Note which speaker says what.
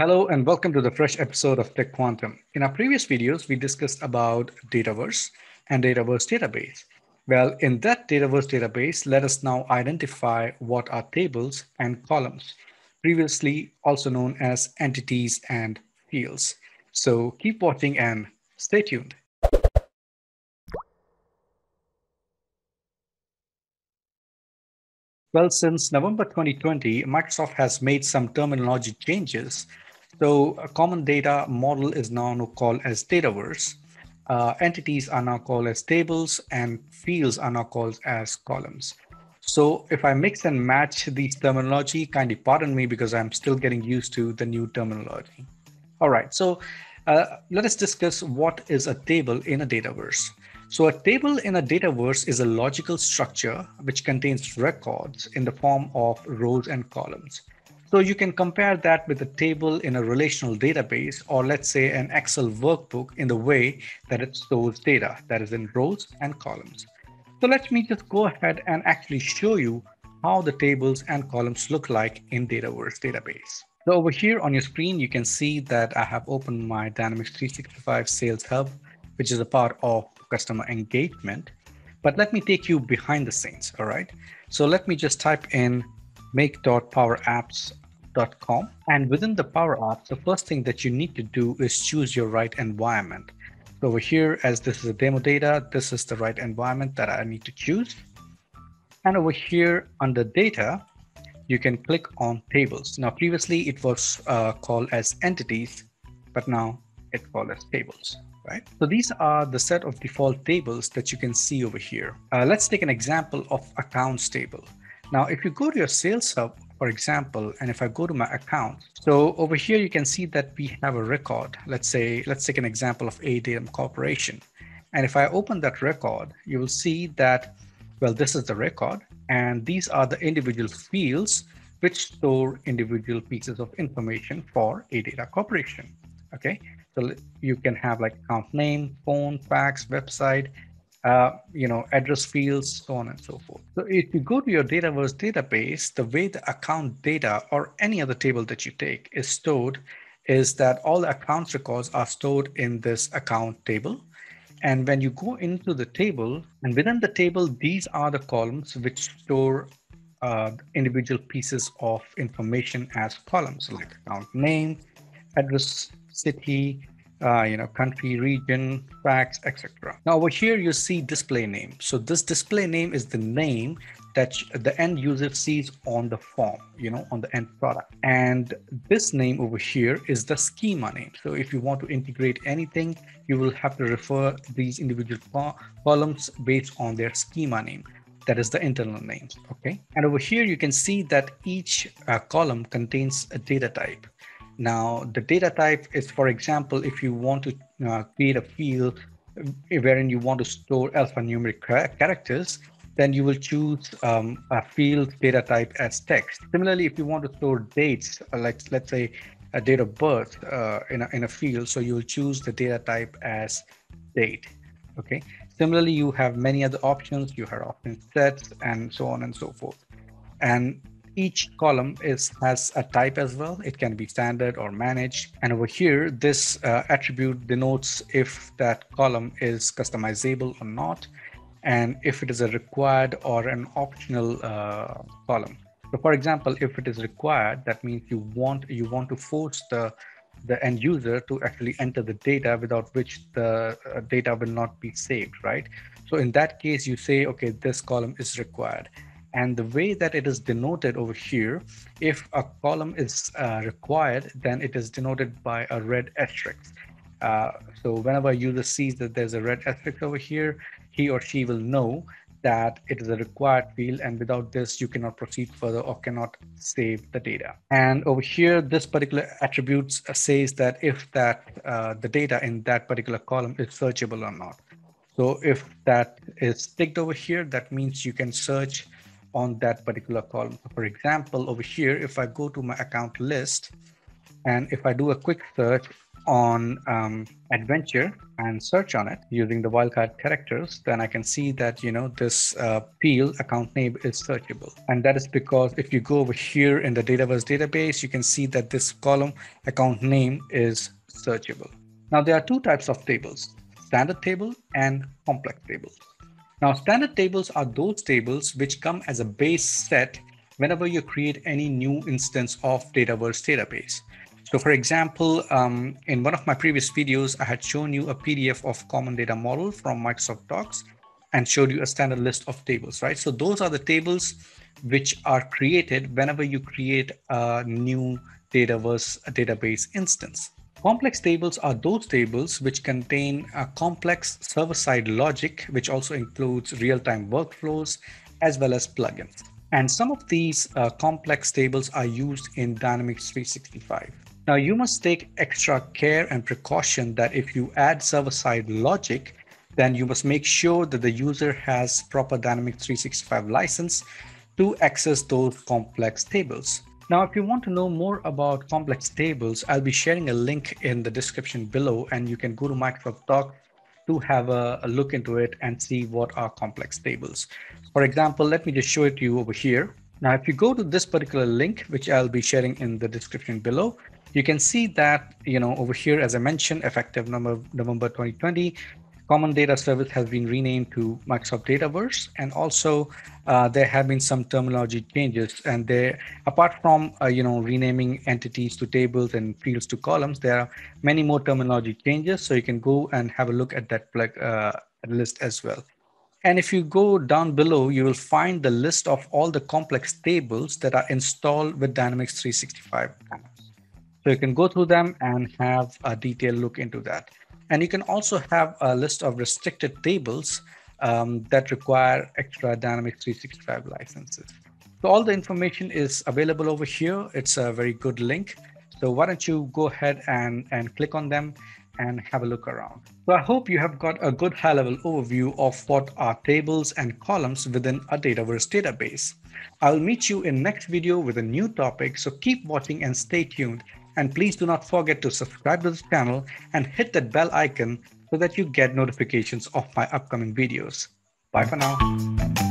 Speaker 1: Hello and welcome to the fresh episode of Tech Quantum. In our previous videos, we discussed about Dataverse and Dataverse database. Well, in that Dataverse database, let us now identify what are tables and columns, previously also known as entities and fields. So keep watching and stay tuned. Well, since November 2020, Microsoft has made some terminology changes. So a common data model is now called as Dataverse. Uh, entities are now called as tables and fields are now called as columns. So if I mix and match these terminology, kindly pardon me because I'm still getting used to the new terminology. All right, so uh, let us discuss what is a table in a Dataverse. So a table in a Dataverse is a logical structure which contains records in the form of rows and columns. So you can compare that with a table in a relational database, or let's say an Excel workbook in the way that it stores data, that is in rows and columns. So let me just go ahead and actually show you how the tables and columns look like in Dataverse database. So over here on your screen, you can see that I have opened my Dynamics 365 Sales Hub, which is a part of customer engagement. But let me take you behind the scenes, all right? So let me just type in make.powerapps.com. And within the Power Apps, the first thing that you need to do is choose your right environment. So over here, as this is a demo data, this is the right environment that I need to choose. And over here under data, you can click on tables. Now, previously it was uh, called as entities, but now it's called as tables right? So these are the set of default tables that you can see over here. Uh, let's take an example of accounts table. Now, if you go to your sales hub, for example, and if I go to my account, so over here, you can see that we have a record. Let's say, let's take an example of A-Datum Corporation. And if I open that record, you will see that, well, this is the record, and these are the individual fields which store individual pieces of information for A-Datum Corporation. Okay, so you can have like account name, phone, fax, website, uh, you know, address fields, so on and so forth. So if you go to your Dataverse database, the way the account data or any other table that you take is stored is that all the accounts records are stored in this account table. And when you go into the table, and within the table, these are the columns which store uh, individual pieces of information as columns, like account name, address city, uh, you know, country, region, fax, etc. Now over here you see display name. So this display name is the name that the end user sees on the form, you know, on the end product. And this name over here is the schema name. So if you want to integrate anything, you will have to refer these individual columns based on their schema name. That is the internal names, okay? And over here, you can see that each uh, column contains a data type. Now, the data type is, for example, if you want to uh, create a field wherein you want to store alphanumeric characters, then you will choose um, a field data type as text. Similarly, if you want to store dates, uh, like let's say a date of birth uh, in, a, in a field, so you will choose the data type as date. Okay. Similarly, you have many other options. You have option sets and so on and so forth. And each column is has a type as well. It can be standard or managed. And over here, this uh, attribute denotes if that column is customizable or not, and if it is a required or an optional uh, column. So for example, if it is required, that means you want you want to force the the end user to actually enter the data without which the uh, data will not be saved, right? So in that case, you say, okay, this column is required. And the way that it is denoted over here, if a column is uh, required, then it is denoted by a red asterisk. Uh, so whenever a user sees that there's a red asterisk over here, he or she will know that it is a required field and without this you cannot proceed further or cannot save the data and over here this particular attribute says that if that uh, the data in that particular column is searchable or not so if that is ticked over here that means you can search on that particular column. For example, over here, if I go to my account list, and if I do a quick search on um, adventure and search on it using the wildcard characters, then I can see that, you know, this uh, field account name is searchable. And that is because if you go over here in the Dataverse database, you can see that this column account name is searchable. Now there are two types of tables, standard table and complex tables. Now standard tables are those tables which come as a base set whenever you create any new instance of Dataverse database. So for example, um, in one of my previous videos, I had shown you a PDF of common data model from Microsoft Docs and showed you a standard list of tables, right? So those are the tables which are created whenever you create a new Dataverse database instance. Complex tables are those tables which contain a complex server-side logic, which also includes real-time workflows as well as plugins. And some of these uh, complex tables are used in Dynamics 365. Now you must take extra care and precaution that if you add server-side logic, then you must make sure that the user has proper Dynamics 365 license to access those complex tables. Now, if you want to know more about complex tables, I'll be sharing a link in the description below and you can go to Microsoft Docs to have a, a, look into it and see what are complex tables. For example, let me just show it to you over here. Now, if you go to this particular link, which I'll be sharing in the description below, you can see that, you know, over here, as I mentioned, effective November, November 2020, Common Data Service has been renamed to Microsoft Dataverse, and also uh, there have been some terminology changes. And there, apart from uh, you know renaming entities to tables and fields to columns, there are many more terminology changes. So you can go and have a look at that uh, list as well. And if you go down below, you will find the list of all the complex tables that are installed with Dynamics 365 so you can go through them and have a detailed look into that. And you can also have a list of restricted tables um, that require extra Dynamics 365 licenses. So all the information is available over here. It's a very good link. So why don't you go ahead and, and click on them and have a look around. So I hope you have got a good high level overview of what are tables and columns within a Dataverse database. I'll meet you in next video with a new topic. So keep watching and stay tuned and please do not forget to subscribe to this channel and hit that bell icon so that you get notifications of my upcoming videos. Bye for now.